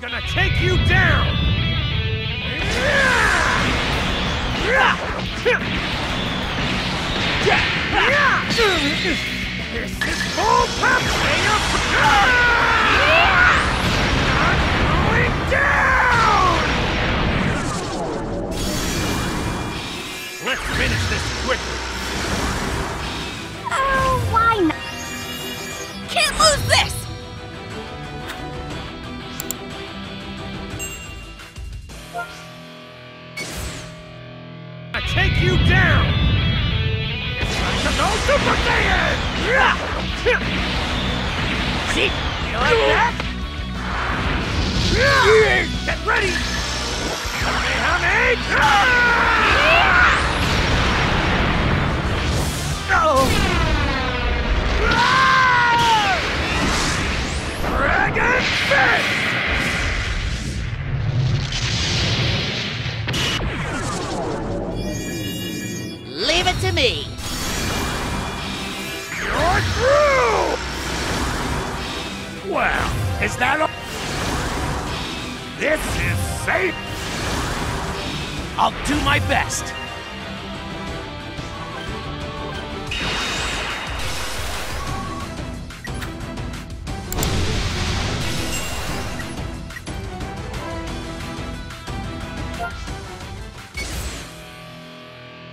gonna take you down! This is full pump! Going down! Let's finish this quickly. Oh, why not? Can't lose this! Super Saiyan! See? You like that? Get ready! Kamehameha! Dragon Fist! Leave it to me. Is that all? This is safe! I'll do my best.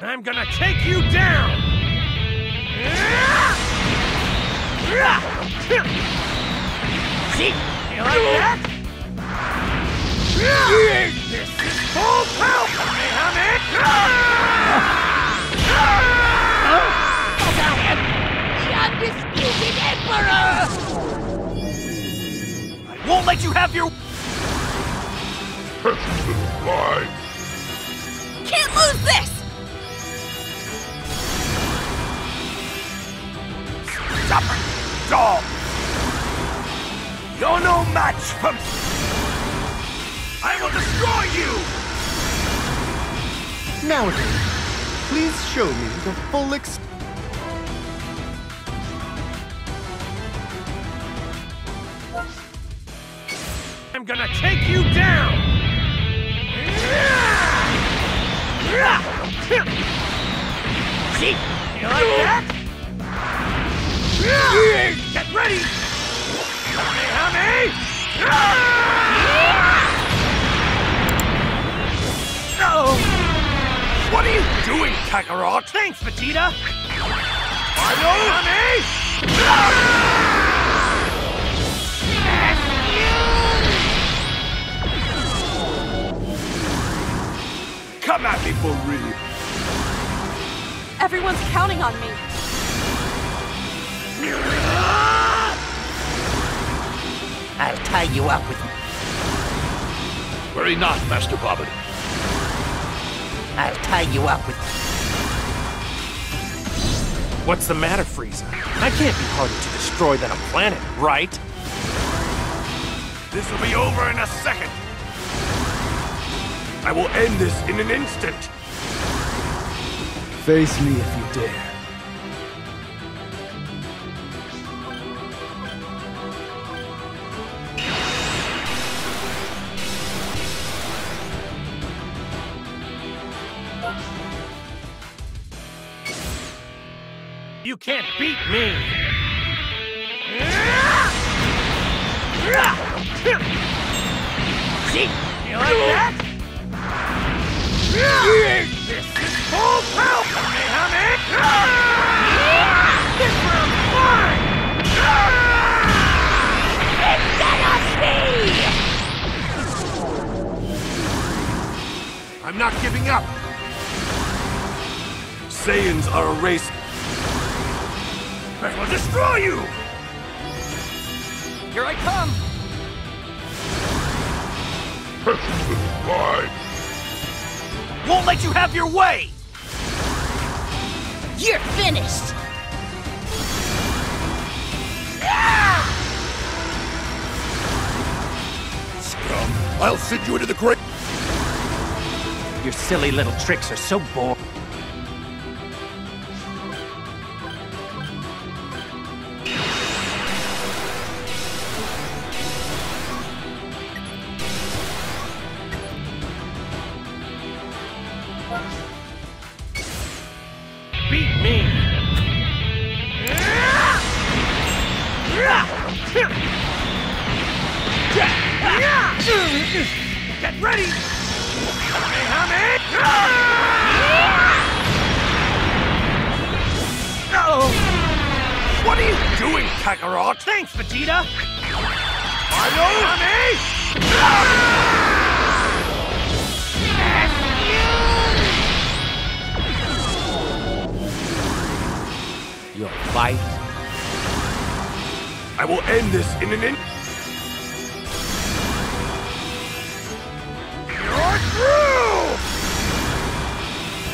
I'm gonna take you down! You? This is emperor! I won't let you have your... Why? Can't lose this! Stubborn dog! You're no match for me! I will destroy you! Now then, please show me the full ex- I'm gonna take you down! See? You like that? Get ready! Kamehameha! Oh! What are you doing, Kakarot? Thanks, Vegeta! Come at me for real! Everyone's counting on me. I'll tie you up with... me. Worry not, Master Babidi. I'll tie you up with... me. What's the matter, Frieza? I can't be harder to destroy than a planet, right? This will be over in a second! I will end this in an instant! Face me if you dare. You can't beat me! See? You like that? This is full power! Kamehameha! This round's mine! I'm not giving up! Saiyans are a race I will destroy you! Here I come! Why? Won't let you have your way! You're finished! Scum! I'll send you into the grave! Your silly little tricks are so boring. Beat me! Get ready! Uh oh What are you doing, Kakarot? Thanks, Vegeta! I know! You'll fight? I will end this in an in. You're through!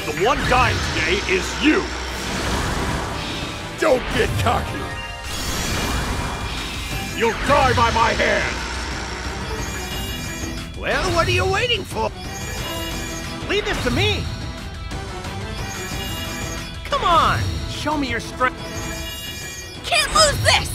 The one dying today is you. Don't get cocky. You'll die by my hand. Well, what are you waiting for? Leave this to me! Come on! Show me your strength! Can't lose this!